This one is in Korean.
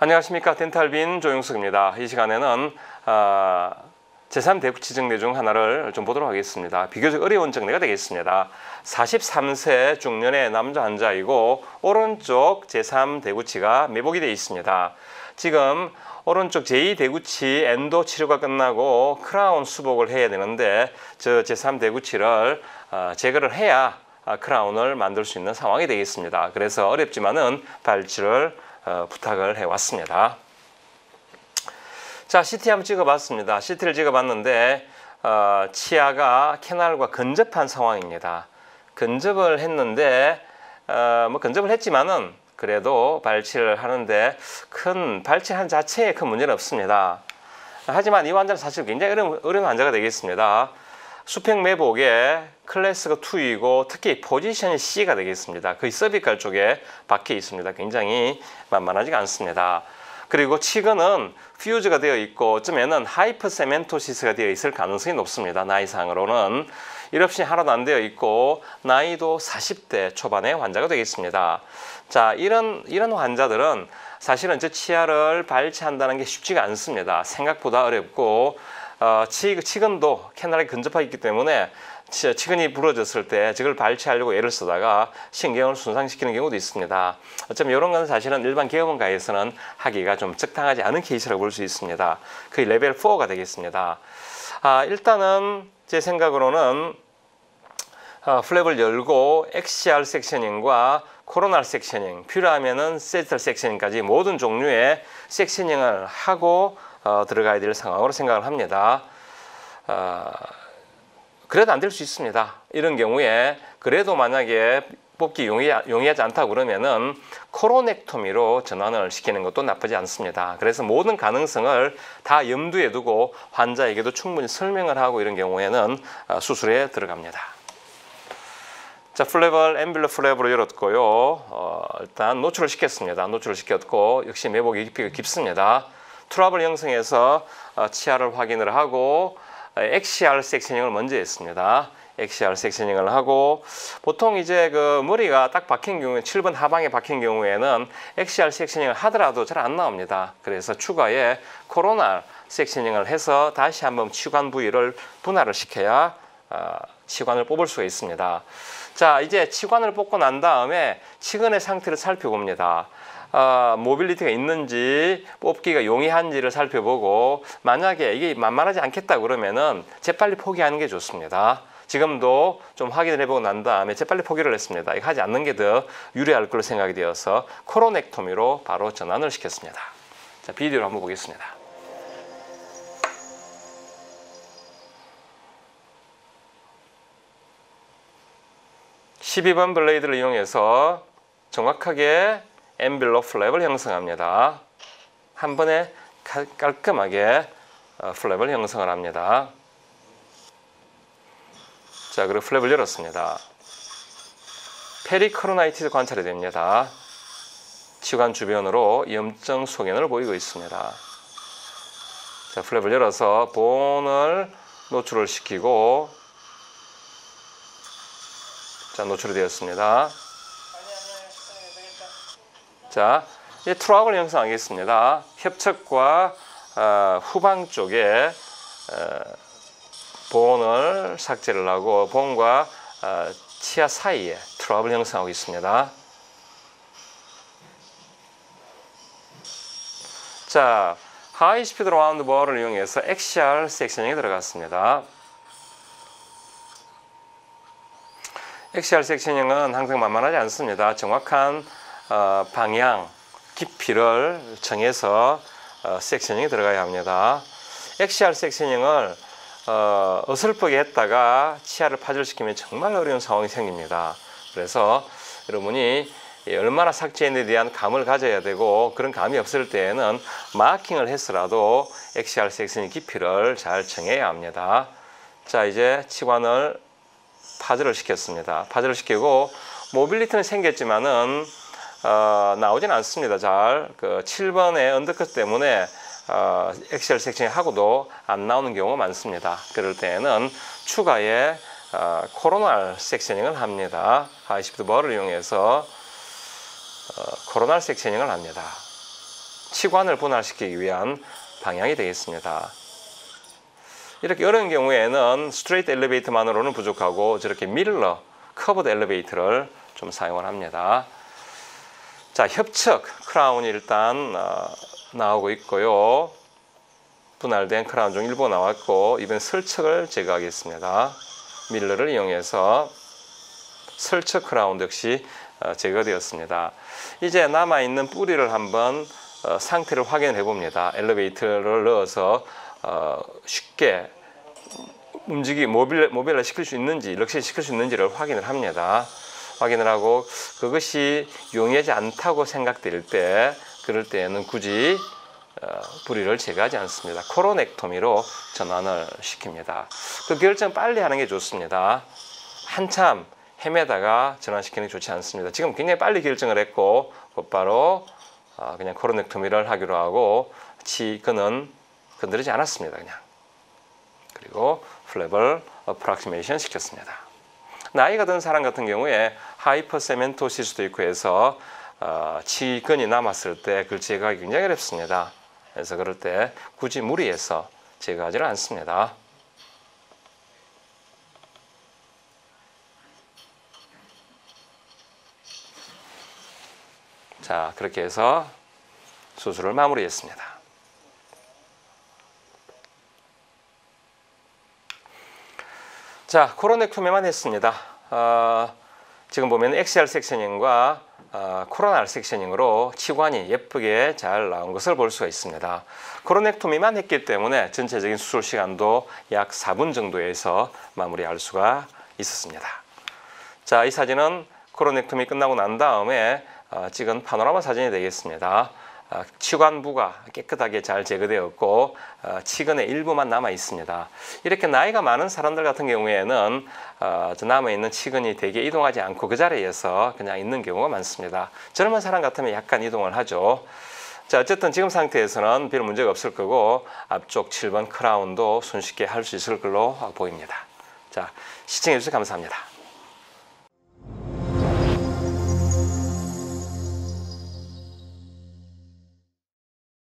안녕하십니까 덴탈빈 조용석입니다. 이 시간에는 아, 제3대구치 정례 중 하나를 좀 보도록 하겠습니다. 비교적 어려운 정례가 되겠습니다. 43세 중년의 남자 환자이고 오른쪽 제3대구치가 매복이 되어 있습니다. 지금 오른쪽 제2대구치 엔도 치료가 끝나고 크라운 수복을 해야 되는데 저 제3대구치를 아, 제거를 해야 아, 크라운을 만들 수 있는 상황이 되겠습니다. 그래서 어렵지만은 발치를 어, 부탁을 해왔습니다. 자, CT 한번 찍어봤습니다. CT를 찍어봤는데 어, 치아가 캐날과 근접한 상황입니다. 근접을 했는데 어, 뭐 근접을 했지만은 그래도 발치를 하는데 큰 발치한 자체에 큰 문제는 없습니다. 하지만 이 환자는 사실 굉장히 어려운, 어려운 환자가 되겠습니다. 수평 매복에 클래스가 2이고 특히 포지션이 C가 되겠습니다. 거의 서비컬 쪽에 박혀 있습니다. 굉장히 만만하지가 않습니다. 그리고 치근은 fuse가 되어 있고 어쩌면은 hypercementosis가 되어 있을 가능성이 높습니다. 나이상으로는 eruption이 하나도 안 되어 있고 나이도 40대 초반의 환자가 되겠습니다. 자, 이런 이런 환자들은 사실은 저 치아를 발치한다는 게 쉽지가 않습니다. 생각보다 어렵고 어, 치, 치근도 canal에 근접하게 있기 때문에 치근이 부러졌을 때 저걸 발치하려고 애를 쓰다가 신경을 손상시키는 경우도 있습니다. 어쩌면 이런 건 사실은 일반 개업원가에서는 하기가 좀 적당하지 않은 케이스라고 볼 수 있습니다. 거의 레벨 4가 되겠습니다. 아, 일단은 제 생각으로는 어, flap을 열고 XCR 섹셔닝과 coronal sectioning, 필요하면은 sagittal sectioning까지 모든 종류의 sectioning을 하고 어, 들어가야 될 상황으로 생각을 합니다. 어, 그래도 안 될 수 있습니다. 이런 경우에 그래도 만약에 뽑기 용이, 용이하지 않다 그러면은 coronectomy로 전환을 시키는 것도 나쁘지 않습니다. 그래서 모든 가능성을 다 염두에 두고 환자에게도 충분히 설명을 하고 이런 경우에는 어, 수술에 들어갑니다. 자, flap을 envelope flap으로 열었고요. 어, 일단 노출을 시켰습니다. 노출을 시켰고 역시 매복의 깊이가 깊습니다. trough를 형성해서 어, 치아를 확인을 하고 XCR 섹셔닝을 먼저 했습니다. XCR 섹셔닝을 하고 보통 이제 그 머리가 딱 박힌 경우에 7번 하방에 박힌 경우에는 XCR 섹셔닝을 하더라도 잘 안 나옵니다. 그래서 추가에 coronal sectioning을 해서 다시 한번 치관 부위를 분할을 시켜야 어, 치관을 뽑을 수가 있습니다. 자, 이제 치관을 뽑고 난 다음에 치근의 상태를 살펴봅니다. 어, mobility가 있는지 뽑기가 용이한지를 살펴보고 만약에 이게 만만하지 않겠다 그러면은 재빨리 포기하는 게 좋습니다. 지금도 좀 확인을 해보고 난 다음에 재빨리 포기를 했습니다. 이거 하지 않는 게 더 유리할 걸로 생각이 되어서 코로넥토미로 바로 전환을 시켰습니다. 자, 비디오를 한번 보겠습니다. (12번) 블레이드를 이용해서 정확하게 엠빌로 플랩을 형성합니다. 한 번에 깔끔하게 어, flap을 형성을 합니다. 자, 그리고 flap을 열었습니다. pericoronitis 관찰이 됩니다. 치관 주변으로 염증 소견을 보이고 있습니다. 자, flap을 열어서 bone을 노출을 시키고 자, 노출이 되었습니다. 자, 이 trough를 형성하겠습니다. 협측과 어, 후방 쪽에 어, bone을 삭제를 하고 bone과 어, 치아 사이에 trough를 형성하고 있습니다. 자, high speed round bur를 이용해서 axial sectioning 들어갔습니다. XR 섹션형은 항상 만만하지 않습니다. 정확한 어, 방향, 깊이를 정해서 어, 섹셔닝이 들어가야 합니다. XR 섹셔닝을 어, 어설프게 했다가 치아를 파절시키면 정말 어려운 상황이 생깁니다. 그래서 여러분이 얼마나 삭제에 대한 감을 가져야 되고 그런 감이 없을 때에는 마킹을 해서라도 XR 섹션의 깊이를 잘 정해야 합니다. 자 이제 치관을 파절을 시켰습니다. 파절을 시키고 mobility는 생겼지만은 어, 나오진 않습니다. 잘. 그 7번의 undercut 때문에 어, axial sectioning 하고도 안 나오는 경우가 많습니다. 그럴 때에는 추가의 어, coronal sectioning을 합니다. high speed bur를 이용해서 어, coronal sectioning을 합니다. 치관을 분할시키기 위한 방향이 되겠습니다. 이렇게 어려운 경우에는 straight elevator만으로는 부족하고 저렇게 밀러, curved elevator를 좀 사용을 합니다. 자, 협측 crown이 일단 어, 나오고 있고요. 분할된 크라운 중 일부가 나왔고 이번 설측을 제거하겠습니다. 밀러를 이용해서 설측 크라운 역시 어, 제거되었습니다. 이제 남아 있는 뿌리를 한번 어, 상태를 확인해 봅니다. 엘리베이터를 넣어서 어, 쉽게 움직이 모빌 모빌라 시킬 수 있는지 럭시 시킬 수 있는지를 확인을 합니다. 확인을 하고 그것이 용이하지 않다고 생각될 때 그럴 때에는 굳이 어, 뿌리를 제거하지 않습니다. 코로넥토미로 전환을 시킵니다. 그 결정 빨리 하는 게 좋습니다. 한참 헤매다가 전환시키는 게 좋지 않습니다. 지금 굉장히 빨리 결정을 했고 곧바로 어, 그냥 coronectomy를 하기로 하고 치근은 건드리지 않았습니다. 그냥 그리고 flap을 approximation 시켰습니다. 나이가 든 사람 같은 경우에 hypercementosis도 있고 해서 어, 치근이 남았을 때 그걸 제거하기 굉장히 어렵습니다. 그래서 그럴 때 굳이 무리해서 제거하지를 않습니다. 자, 그렇게 해서 수술을 마무리했습니다. 자, 코로넥토미만 했습니다. 어, 지금 보면 XR 섹셔닝과 어, 코로날 섹셔닝으로 치관이 예쁘게 잘 나온 것을 볼 수가 있습니다. 코로넥토미만 했기 때문에 전체적인 수술 시간도 약 4분 정도에서 마무리할 수가 있었습니다. 자, 이 사진은 코로넥토미 끝나고 난 다음에 어, 찍은 파노라마 사진이 되겠습니다. 어, 치관부가 깨끗하게 잘 제거되었고 어, 치근의 일부만 남아 있습니다. 이렇게 나이가 많은 사람들 같은 경우에는 어, 남아 있는 치근이 대개 이동하지 않고 그 자리에서 그냥 있는 경우가 많습니다. 젊은 사람 같으면 약간 이동을 하죠. 자 어쨌든 지금 상태에서는 별 문제가 없을 거고 앞쪽 7번 크라운도 손쉽게 할 수 있을 걸로 보입니다. 자 시청해 주셔서 감사합니다.